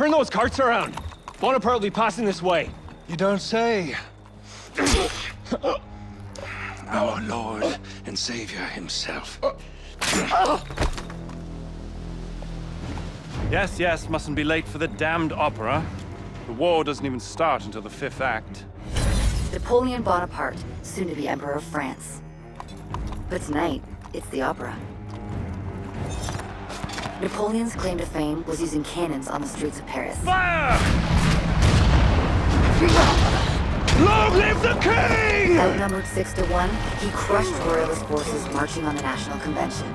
Turn those carts around. Bonaparte will be passing this way. You don't say. Our Lord and Savior himself. Yes, yes, mustn't be late for the damned opera. The war doesn't even start until the fifth act. Napoleon Bonaparte, soon to be Emperor of France. But tonight, it's the opera. Napoleon's claim to fame was using cannons on the streets of Paris. Fire! Long live the king! Outnumbered six to one, he crushed royalist forces marching on the National Convention.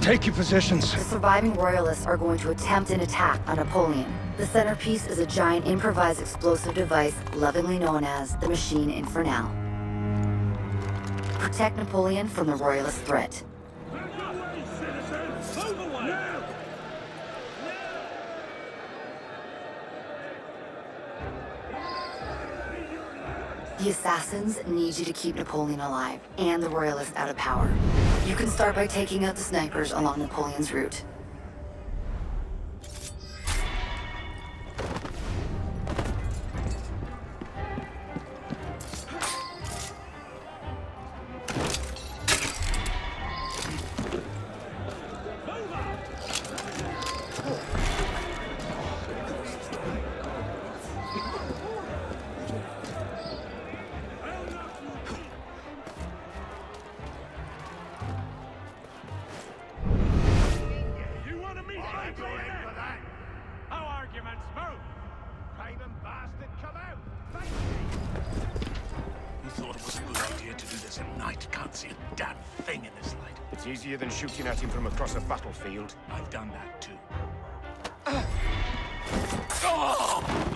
Take your positions. The surviving royalists are going to attempt an attack on Napoleon. The centerpiece is a giant improvised explosive device lovingly known as the Machine Infernal. Protect Napoleon from the royalist threat. The assassins need you to keep Napoleon alive, and the royalists out of power. You can start by taking out the snipers along Napoleon's route. I go in for that. No arguments, move. Craven bastard, come out. Thank You thought it was a good idea to do this at night. Can't see a damn thing in this light. It's easier than shooting at him from across a battlefield. I've done that too. It'll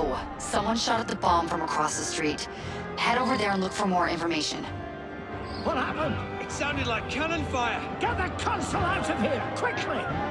Whoa, someone shot at the bomb from across the street. Head over there and look for more information. What happened? It sounded like cannon fire. Get the consul out of here, quickly!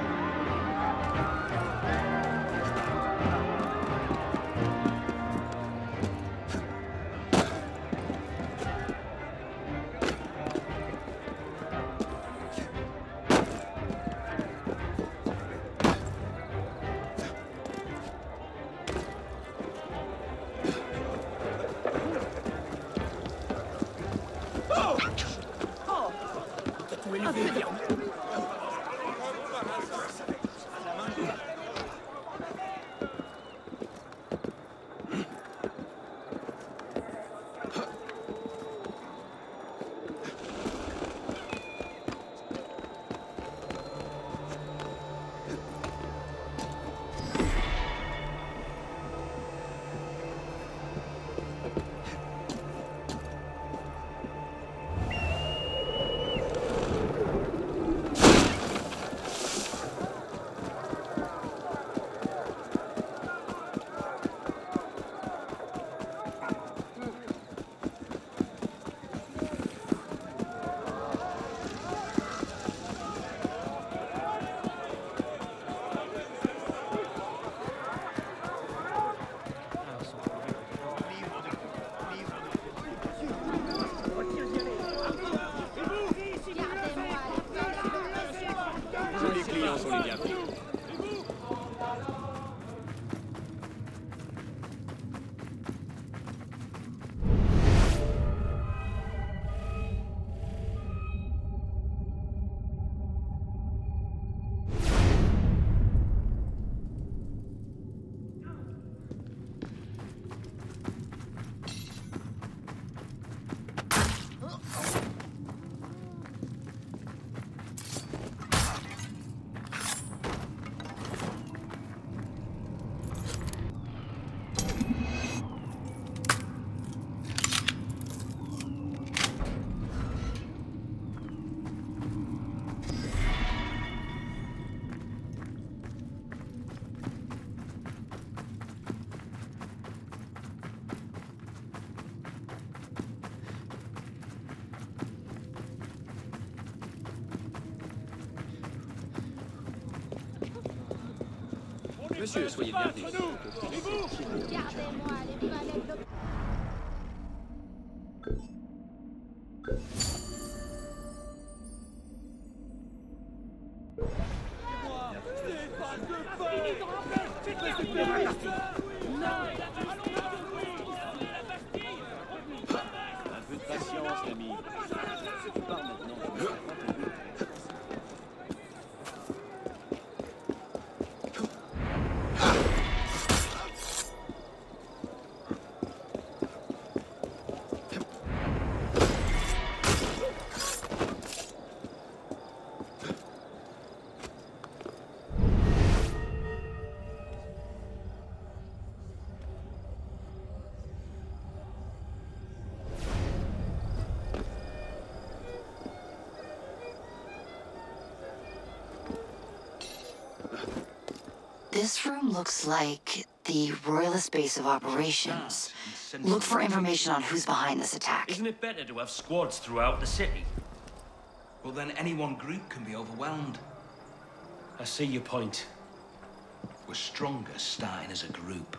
Monsieur, soyez bienvenu. Gardez-moi les This room looks like the Royalist base of operations. Ah, Look for information on who's behind this attack. Isn't it better to have squads throughout the city? Well, then any one group can be overwhelmed. I see your point. We're stronger starting as a group.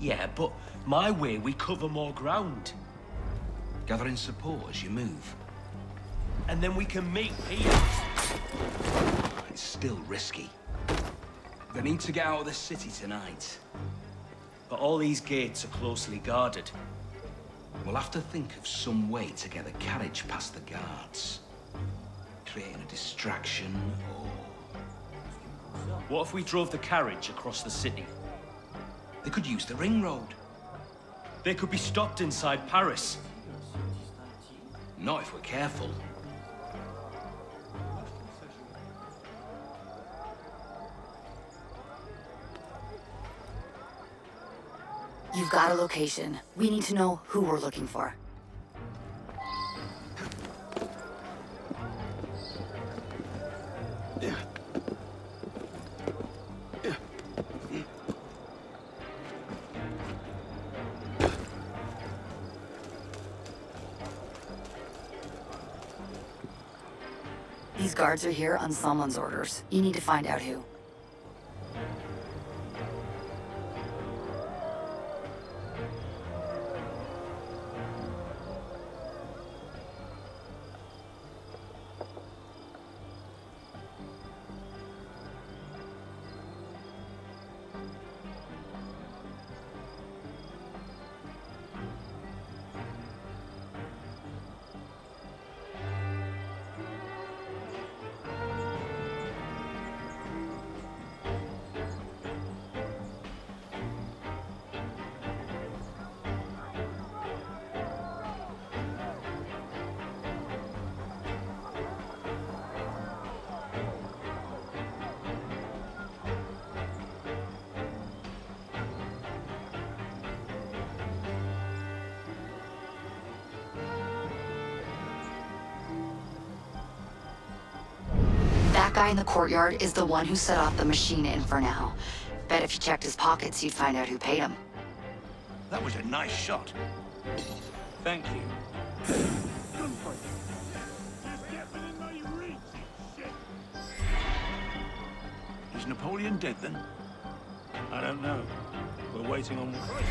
Yeah, but my way, we cover more ground. Gathering support as you move. And then we can meet here. It's still risky. They need to get out of the city tonight. But all these gates are closely guarded. We'll have to think of some way to get the carriage past the guards. Creating a distraction or... What if we drove the carriage across the city? They could use the ring road. They could be stopped inside Paris. Not if we're careful. You've got a location. We need to know who we're looking for. These guards are here on someone's orders. You need to find out who. Guy in the courtyard is the one who set off the machine Infernal. Bet if you checked his pockets, you'd find out who paid him. That was a nice shot. Thank you. Is Napoleon dead then? I don't know. We're waiting on... Christ!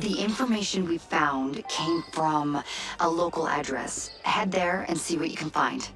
The information we found came from a local address. Head there and see what you can find.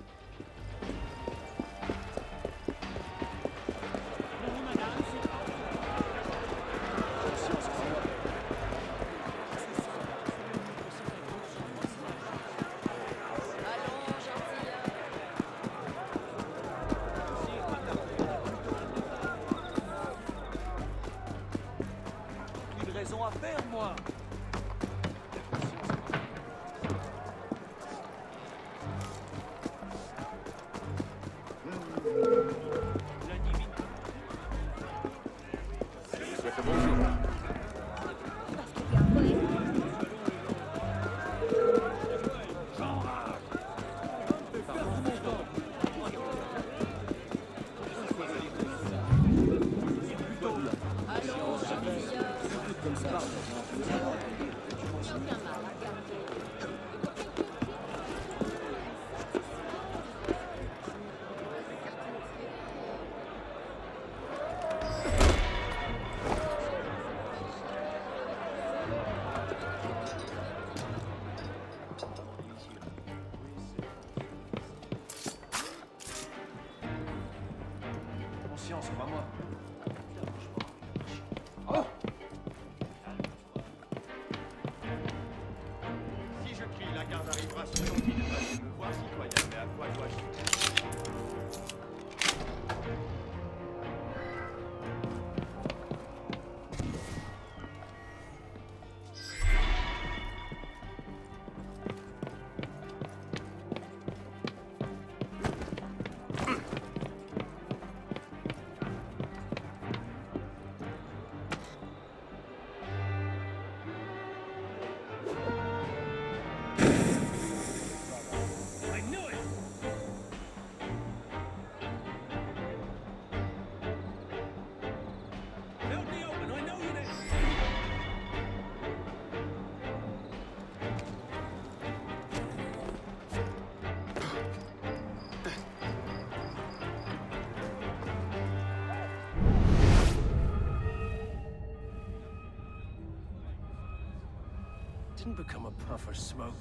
Didn't become a puff of smoke.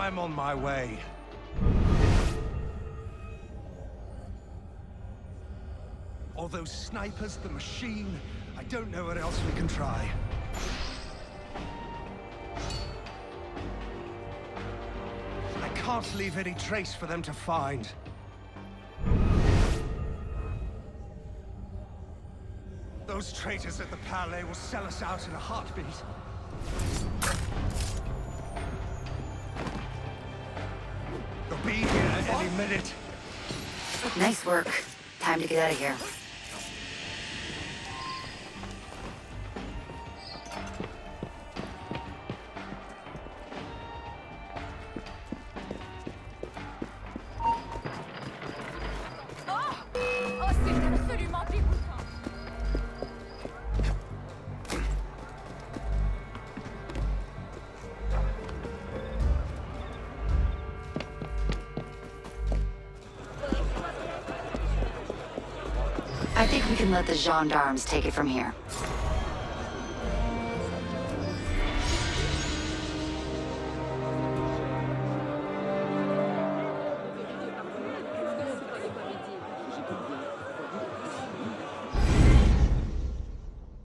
I'm on my way. All those snipers, the machine, I don't know what else we can try. I can't leave any trace for them to find. Those traitors at the Palais will sell us out in a heartbeat. Minute. Nice work. Time to get out of here. Can let the gendarmes take it from here.